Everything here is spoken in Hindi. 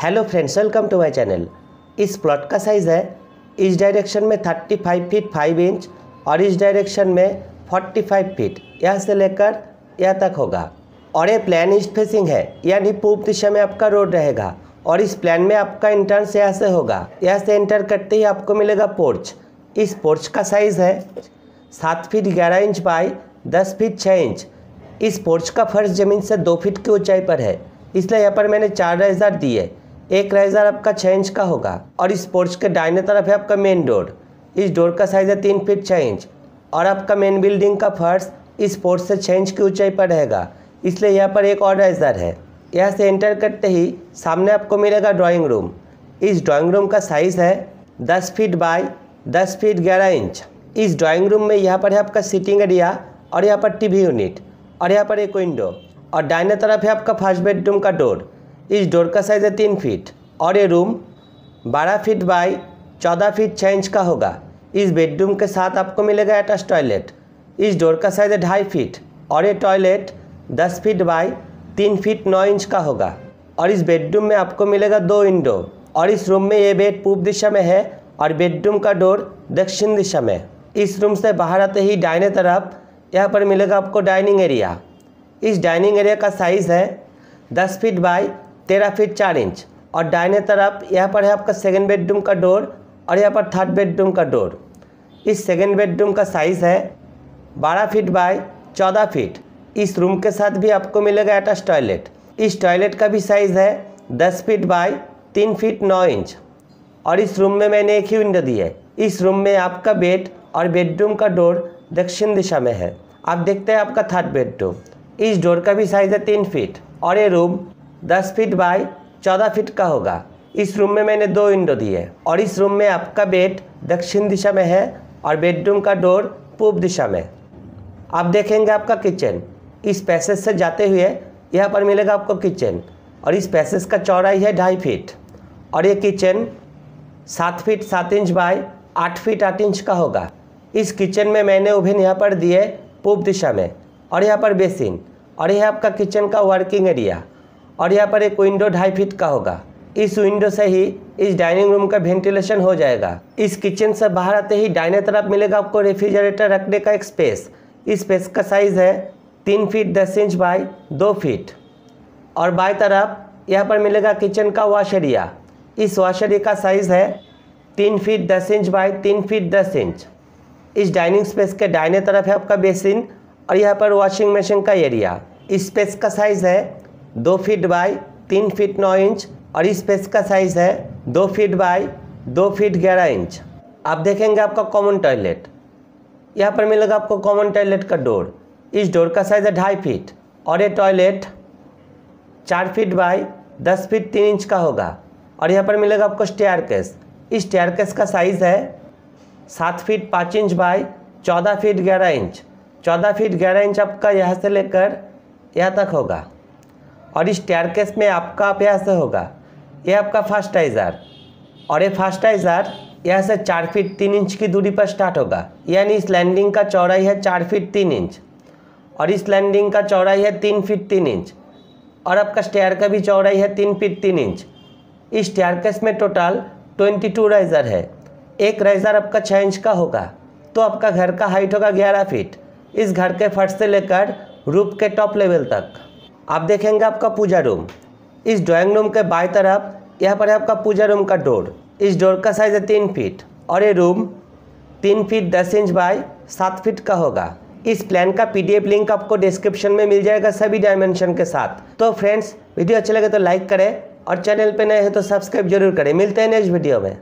Hello friends welcome to my channel इस प्लॉट का साइज़ है। इस डायरेक्शन में 35 फीट 5 इंच और इस डायरेक्शन में 45 फीट यहाँ से लेकर यहाँ तक होगा। और ये प्लान ईस्ट फेसिंग है। यानी पूर्व दिशा में आपका रोड रहेगा। और इस प्लान में आपका इंटर्स यहाँ से होगा। यहाँ से एंटर करते ही आपको मिलेगा पोर्च इस पोर्च का साइज़ है सात फीट ग्यारह इंच बाई दस फीट छः इंच इस पोर्च का फर्श ज़मीन से दो फीट की ऊंचाई पर है। इसलिए यहाँ पर मैंने चार रेजार दिए। एक राइजर आपका छः इंच का होगा और इस पोर्च के दाहिने तरफ़ है आपका मेन डोर इस डोर का साइज़ है तीन फीट छः इंच और आपका मेन बिल्डिंग का फर्श इस पोर्च से छः इंच की ऊंचाई पर रहेगा। इसलिए यहाँ पर एक और राइजर है। यहाँ से एंटर करते ही सामने आपको मिलेगा ड्राइंग रूम इस ड्राइंग रूम का साइज़ है दस फीट बाई दस फीट ग्यारह इंच इस ड्राइंग रूम में यहाँ पर है आपका सीटिंग एरिया और यहाँ पर टीवी यूनिट और यहाँ पर एक विंडो और दाहिने तरफ़ है आपका फ़र्स्ट बेडरूम का डोर इस डोर का साइज़ है तीन फीट और ये रूम बारह फीट बाई चौदह फीट छः इंच का होगा इस बेडरूम के साथ आपको मिलेगा अटैच टॉयलेट इस डोर का साइज़ है ढाई फीट और ये टॉयलेट दस फीट बाई तीन फीट नौ इंच का होगा और इस बेडरूम में आपको मिलेगा दो विंडो और इस रूम में ये बेड पूर्व दिशा में है और बेडरूम का डोर दक्षिण दिशा में इस रूम से बाहर आते ही डाइने तरफ़ यहाँ पर मिलेगा आपको डाइनिंग एरिया इस डाइनिंग एरिया का साइज़ है दस फीट बाई तेरह फीट चार इंच और दाहिने तरफ़ यहाँ पर है आपका सेकेंड बेडरूम का डोर और यहाँ पर थर्ड बेडरूम का डोर इस सेकेंड बेडरूम का साइज़ है बारह फीट बाय चौदह फीट इस रूम के साथ भी आपको मिलेगा अटैच टॉयलेट इस टॉयलेट का भी साइज़ है दस फीट बाय तीन फीट नौ इंच और इस रूम में मैंने एक ही विंडो दी है। इस रूम में आपका बेड और बेडरूम का डोर दक्षिण दिशा में है। आप देखते हैं आपका थर्ड बेडरूम इस डोर का भी साइज़ है तीन फीट और ये रूम दस फीट बाई चौदह फीट का होगा। इस रूम में मैंने दो विंडो दी है और इस रूम में आपका बेड दक्षिण दिशा में है और बेडरूम का डोर पूर्व दिशा में। आप देखेंगे आपका किचन इस पैसेज से जाते हुए यहाँ पर मिलेगा आपको किचन और इस पैसेज का चौड़ाई है ढाई फीट और ये किचन सात फीट सात इंच बाय आठ फीट आठ इंच का होगा। इस किचन में मैंने ओवन यहाँ पर दिए पूर्व दिशा में और यहाँ पर बेसिन और यह आपका किचन का वर्किंग एरिया और यहाँ पर एक विंडो ढाई फीट का होगा। इस विंडो से ही इस डाइनिंग रूम का वेंटिलेशन हो जाएगा। इस किचन से बाहर आते ही डाइने तरफ़ मिलेगा आपको रेफ्रिजरेटर रखने का एक स्पेस इस स्पेस का साइज़ है तीन फीट दस इंच बाई दो फीट और बाई तरफ़ यहाँ पर मिलेगा किचन का वॉश एरिया इस वॉश एरिया का साइज़ है तीन फीट दस इंच बाई तीन फीट दस इंच इस डाइनिंग स्पेस के डाइने तरफ़ है आपका बेसिन और यहाँ पर वॉशिंग मशीन का एरिया इस स्पेस का साइज़ है दो फीट बाई तीन फीट नौ इंच और इस पेज का साइज़ है दो फीट बाई दो फीट ग्यारह इंच। आप देखेंगे आपका कॉमन टॉयलेट यहाँ पर मिलेगा आपको कॉमन टॉयलेट का डोर इस डोर का साइज़ है ढाई फीट और ये टॉयलेट चार फीट बाई दस फीट तीन इंच का होगा। और यहाँ पर मिलेगा आपको स्टेयर केस इस स्टेयर केस का साइज़ है सात फीट पाँच इंच बाई चौदह फीट ग्यारह इंच। चौदह फीट ग्यारह इंच आपका यहाँ से लेकर यहाँ तक होगा। और इस टेयरकेस में आपका अभ्यास होगा। ये आपका फास्टाइज़र और ये फास्टाइज़र यहाँ से चार फीट तीन इंच की दूरी पर स्टार्ट होगा। यानी इस लैंडिंग का चौड़ाई है चार फीट तीन इंच और इस लैंडिंग का चौड़ाई है तीन फीट तीन इंच और आपका स्टेयर का भी चौड़ाई है तीन फीट तीन इंच इस स्टेयरकेस में टोटल ट्वेंटी टू राइज़र है। एक राइज़र आपका छः इंच का होगा। तो आपका घर का हाइट होगा ग्यारह फीट इस घर के फर्श से लेकर रूप के टॉप लेवल तक। आप देखेंगे आपका पूजा रूम इस ड्राइंग रूम के बाई तरफ़, यहाँ पर है आपका पूजा रूम का डोर इस डोर का साइज़ है तीन फीट और ये रूम तीन फीट दस इंच बाय सात फीट का होगा। इस प्लान का पीडीएफ लिंक आपको डिस्क्रिप्शन में मिल जाएगा सभी डायमेंशन के साथ। तो फ्रेंड्स वीडियो अच्छा लगे तो लाइक करें और चैनल पे नए हैं तो सब्सक्राइब ज़रूर करें। मिलते हैं नेक्स्ट वीडियो में।